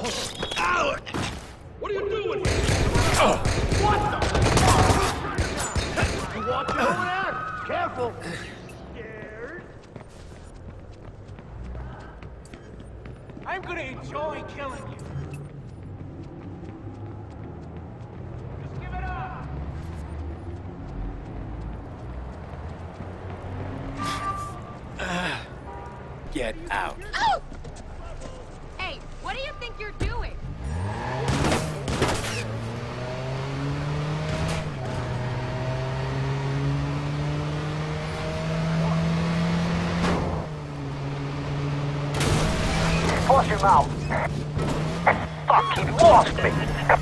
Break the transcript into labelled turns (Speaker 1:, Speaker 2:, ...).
Speaker 1: What are you doing? Oh. What the fuck? Watch? Careful. Scared? I'm gonna enjoy killing you. Just give it up.
Speaker 2: Get out.
Speaker 3: Oh! Hey, what do you think you're
Speaker 1: Flush him out. Fuck, he lost me.